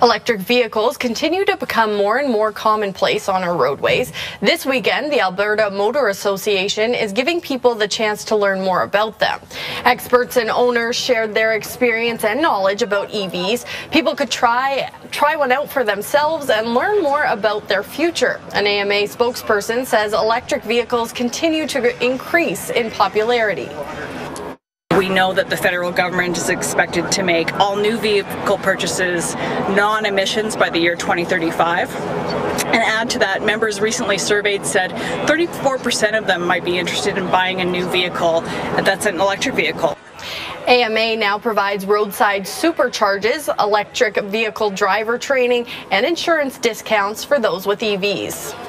Electric vehicles continue to become more and more commonplace on our roadways. This weekend, the Alberta Motor Association is giving people the chance to learn more about them. Experts and owners shared their experience and knowledge about EVs. People could try try one out for themselves and learn more about their future. An AMA spokesperson says electric vehicles continue to increase in popularity. We know that the federal government is expected to make all new vehicle purchases non-emissions by the year 2035. And add to that, members recently surveyed said 34% of them might be interested in buying a new vehicle that's an electric vehicle. AMA now provides roadside supercharges, electric vehicle driver training, and insurance discounts for those with EVs.